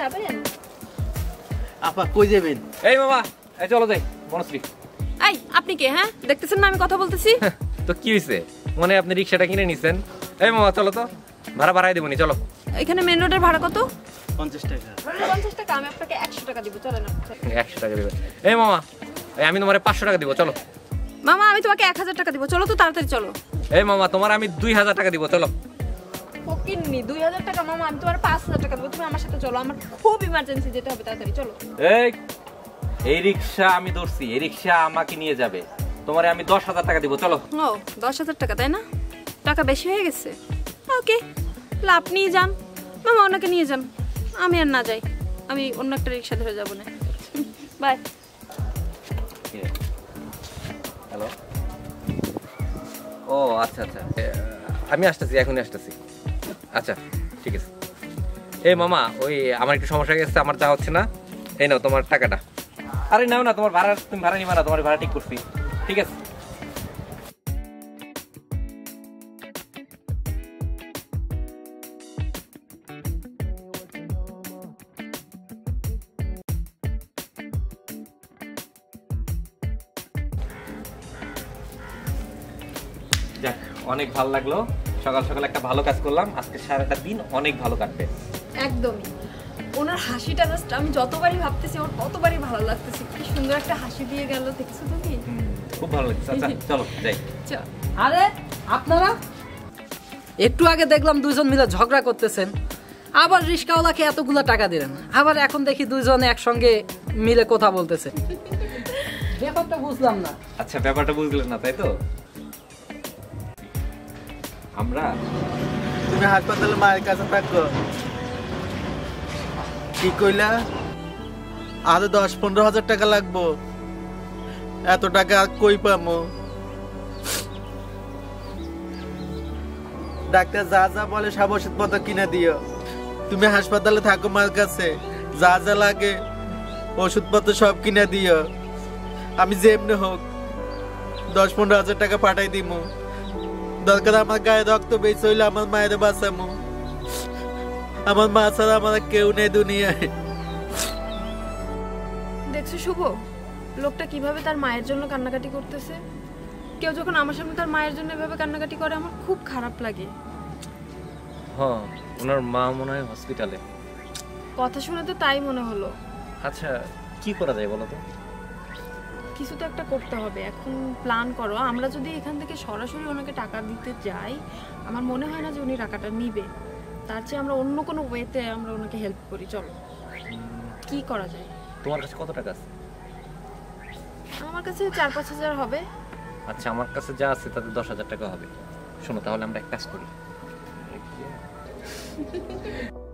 যাবেন? আপা কই যাবেন? এই মামা এই চলো যাই বনশ্রী। এই আপনি কে হ্যাঁ? দেখতেছেন না আমি কথা বলতেছি? তো কি হয়েছে মনে আপনি রিক্সাটা কিনে নিছেন। এই মামা চলো তো। ভাড়া বাড়াই দেবনি চলো। এখানে মেন রোডের ভাড়া কত? টাকা। পঞ্চাশ টাকা আমি আপনাকে একশো টাকা দিব চলেন আপনি। একশো টাকা দেবে এই মামা এই আমি তোমার পাঁচশো টাকা দিব চলো। মামা আমি তোমাকে এক হাজার টাকা দিব চলো তো তাড়াতাড়ি চলো। এই মামা তোমার আমি দুই হাজার টাকা দিব চলো। ফকিন্নি দুই হাজার টাকা মামা আমি তোমার পাঁচ হাজার টাকা দেবো। তুমি আমার সাথে চলো আমার খুব ইমার্জেন্সি যেতে হবে তাড়াতাড়ি চলো। এই এই রিক্সা আমি ধরছি এই রিক্সা আমাকে নিয়ে যাবে। তোমারে আমি দশ হাজার টাকা দিব চলো। ও দশ হাজার টাকা তাই না? টাকা বেশি হয়ে গেছে? ওকে তাহলে আপনিই যান মামা ওনাকে নিয়ে যান আমি আর না যাই আমি অন্য একটা রিক্সা ধরে যাব না। বাই। হ্যালো? ও আচ্ছা আচ্ছা। আমি আসতেছি এখনই আসতেছি। আচ্ছা ঠিক আছে। এই মামা, ওই আমার একটু সমস্যা গেছে, আমার যা হচ্ছে না, এই নাও তোমার টাকাটা। আরে নাও না, তোমার ভাড়া, তুমি ভাড়া নিবা না, তোমার ভাড়া ঠিক করছি। ঠিক আছে। অনেক ভালো লাগল। সকাল সকাল একটা ভালো কাজ করলাম আজকে সারাটা দিন অনেক ভালো কাটবে। একদমই। ওনার হাসিটা জাস্ট আমি যতবারই ভাবতেছি ওর ততবারই ভালো লাগতেছে। কি সুন্দর একটা হাসি দিয়ে গেল দেখছ তুমি? খুব ভালো লাগছে। আচ্ছা চলো যাই। আরে আপনারা? একটু আগে দেখলাম দুইজন মিলে ঝগড়া করতেছেন। আবার রিস্কাওয়ালাকে এতগুলো টাকা দিলেন। আবার এখন দেখি দুইজন একসঙ্গে মিলে কথা বলতেছে। ব্যাপারটা বুঝলাম না। আচ্ছা ব্যাপারটা বুঝলেন না তাই তো? আমরা? তুমি হাসপাতালে মায়ের কাছে থাকো। কি কইলা? আরও দশ, পনেরো হাজার টাকা লাগবো। এত টাকা কই পামো? ডাক্তার যা যা বলে সব ওষুধপত্র কিনে দিও। তুমি হাসপাতালে থাকো মার কাছে। যা যা লাগে ওষুধপত্র সব কিনে দিও। আমি যেমনি হোক দশ, পনেরো হাজার টাকা পাঠাই দিমু। দরকার আমার গায়ে রক্ত বেঁচে হইলে আমার মায়ের বাঁচামু আমার মা ছাড়া আমার কেউ নেই দুনিয়ায়। দেখছ শুভ লোকটা কীভাবে তার মায়ের জন্য কান্নাকাটি করতেছে? কেউ যখন আমার সামনে তার মায়ের জন্য এভাবে কান্নাকাটি করে আমার খুব খারাপ লাগে। হ্যাঁ ওনার মা মনে হয় হসপিটালে কথা শুনে তো তাই মনে হলো। আচ্ছা কি করা যায় বলো তো? কিছু তো একটা করতে হবে। এখন প্ল্যান করো। আমরা যদি এখান থেকে সরাসরি ওনাকে টাকা দিতে যাই আমার মনে হয় না যে উনি টাকাটা নিবে। তার চেয়ে আমরা অন্য কোনো ওয়েতে আমরা ওনাকে হেল্প করি। চলো। কি করা যায়? তোমার কাছে কত টাকা আছে? আমার কাছে চার পাঁচ হাজার হবে। আচ্ছা আমার কাছে যা আছে তাতে দশ হাজার টাকা হবে। শোনো তাহলে আমরা এক কাজ করি।